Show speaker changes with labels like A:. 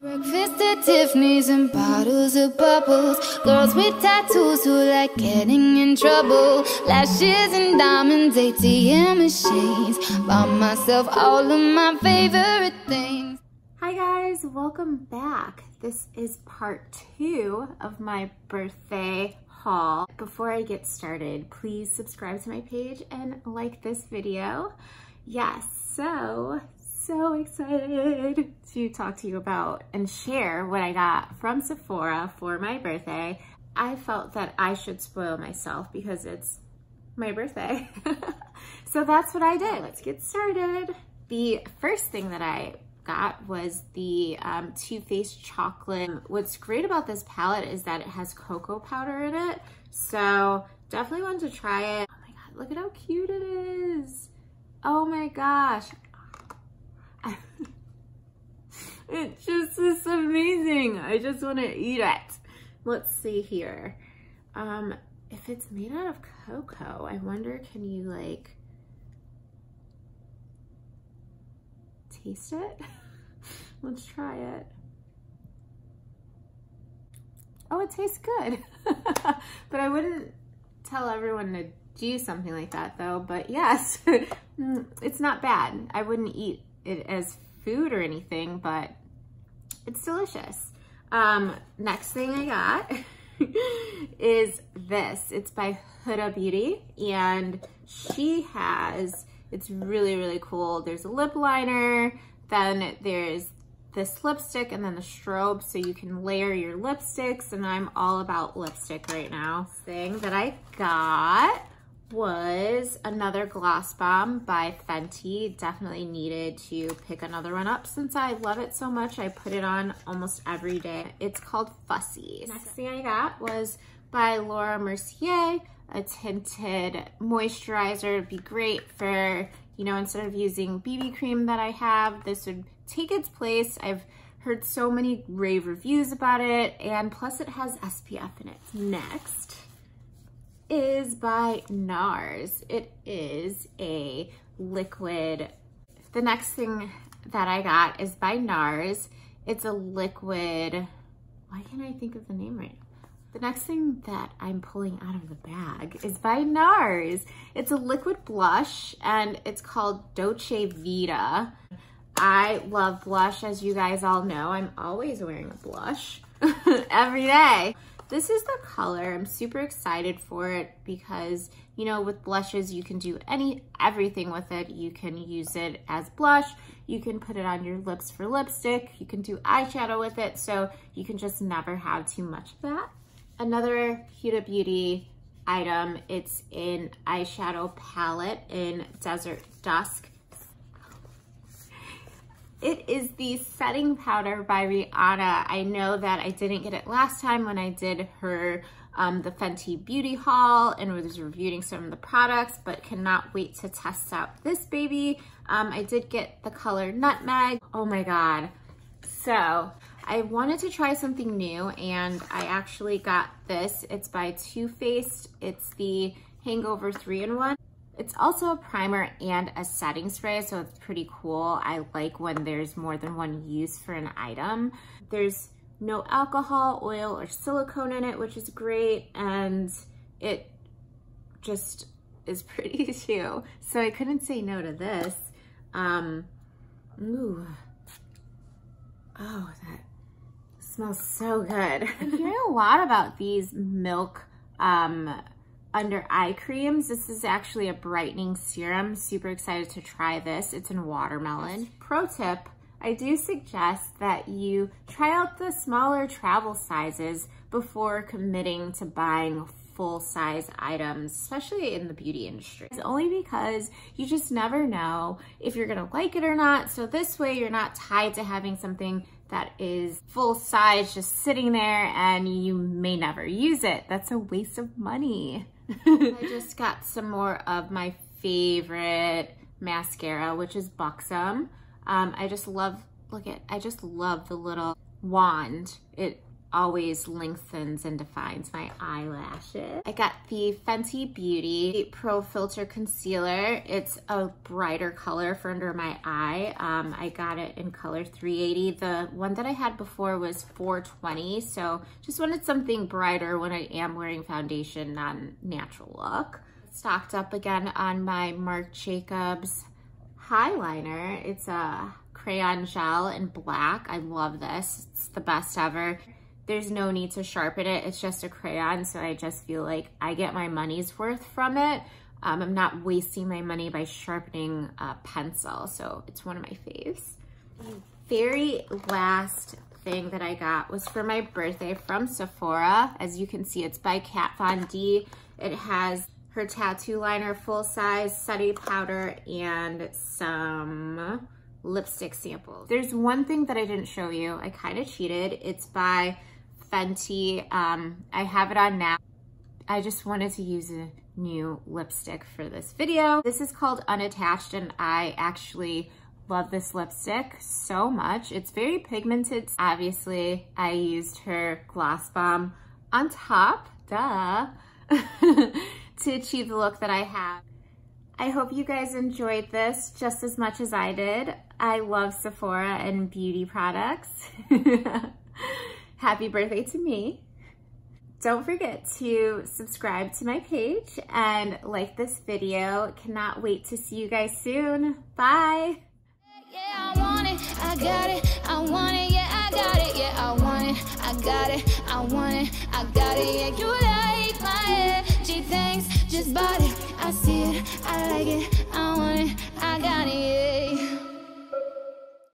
A: Breakfast at Tiffany's and bottles of bubbles. Girls with tattoos who like getting in trouble. Lashes and diamonds, ATM machines. Buy myself all of my favorite things.
B: Hi guys, welcome back. This is part two of my birthday haul. Before I get started, please subscribe to my page and like this video. Yes, so so excited to talk to you about and share what I got from Sephora for my birthday. I felt that I should spoil myself because it's my birthday. so that's what I did. Let's get started. The first thing that I got was the um, Too Faced Chocolate. What's great about this palette is that it has cocoa powder in it. So definitely want to try it. Oh my God, look at how cute it is. Oh my gosh. it just is amazing. I just want to eat it. Let's see here. Um, if it's made out of cocoa, I wonder, can you like taste it? Let's try it. Oh, it tastes good. but I wouldn't tell everyone to do something like that though. But yes, it's not bad. I wouldn't eat it as food or anything, but it's delicious. Um, next thing I got is this. It's by Huda Beauty and she has, it's really, really cool. There's a lip liner, then there's this lipstick and then the strobe so you can layer your lipsticks and I'm all about lipstick right now. Thing that I got was another Gloss Bomb by Fenty. Definitely needed to pick another one up since I love it so much. I put it on almost every day. It's called Fussy. Next thing I got was by Laura Mercier, a tinted moisturizer. It'd be great for, you know, instead of using BB cream that I have, this would take its place. I've heard so many rave reviews about it, and plus it has SPF in it. Next is by NARS. It is a liquid. The next thing that I got is by NARS. It's a liquid, why can't I think of the name right now? The next thing that I'm pulling out of the bag is by NARS. It's a liquid blush and it's called Dolce Vita. I love blush, as you guys all know. I'm always wearing a blush every day. This is the color. I'm super excited for it because, you know, with blushes, you can do any everything with it. You can use it as blush. You can put it on your lips for lipstick. You can do eyeshadow with it. So you can just never have too much of that. Another Huda Beauty item. It's an eyeshadow palette in Desert Dusk. It is the setting powder by Rihanna. I know that I didn't get it last time when I did her um, the Fenty Beauty haul and was reviewing some of the products, but cannot wait to test out this baby. Um, I did get the color Nutmeg. Oh my God. So I wanted to try something new and I actually got this. It's by Too Faced. It's the Hangover 3-in-1. It's also a primer and a setting spray, so it's pretty cool. I like when there's more than one use for an item. There's no alcohol, oil, or silicone in it, which is great, and it just is pretty too. So I couldn't say no to this. Um, ooh. Oh, that smells so good. I'm hearing a lot about these milk um, under eye creams. This is actually a brightening serum. Super excited to try this. It's in watermelon. Pro tip, I do suggest that you try out the smaller travel sizes before committing to buying full size items, especially in the beauty industry. It's only because you just never know if you're gonna like it or not. So this way you're not tied to having something that is full size just sitting there and you may never use it. That's a waste of money. I just got some more of my favorite mascara, which is Buxom. Um, I just love, look at, I just love the little wand. It always lengthens and defines my eyelashes. I got the Fenty Beauty Pro Filt'r Concealer. It's a brighter color for under my eye. Um, I got it in color 380. The one that I had before was 420, so just wanted something brighter when I am wearing foundation, non-natural look. Stocked up again on my Marc Jacobs highliner. It's a crayon gel in black. I love this. It's the best ever. There's no need to sharpen it. It's just a crayon, so I just feel like I get my money's worth from it. Um, I'm not wasting my money by sharpening a pencil, so it's one of my faves. Very last thing that I got was for my birthday from Sephora. As you can see, it's by Kat Von D. It has her tattoo liner, full size, setting powder, and some lipstick samples. There's one thing that I didn't show you. I kind of cheated. It's by Fenty. Um, I have it on now. I just wanted to use a new lipstick for this video. This is called Unattached and I actually love this lipstick so much. It's very pigmented. Obviously, I used her Gloss Bomb on top, duh, to achieve the look that I have. I hope you guys enjoyed this just as much as I did. I love Sephora and beauty products. Happy birthday to me. Don't forget to subscribe to my page and like this video. Cannot wait to see you guys soon. Bye. Yeah, I want it, I got it, I want it, yeah, I got it, yeah, I want it, I got it, I want it, I got it, yeah, you like my edgy things, just bought it, I see it, I like it, I want it, I got it, yeah.